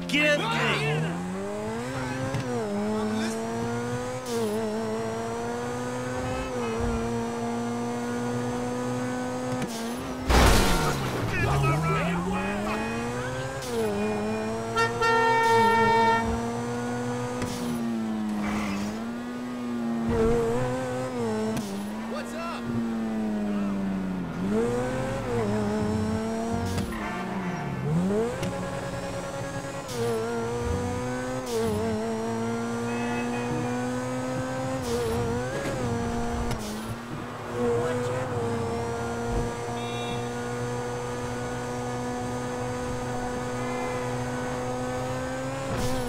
Forgive me! Uh...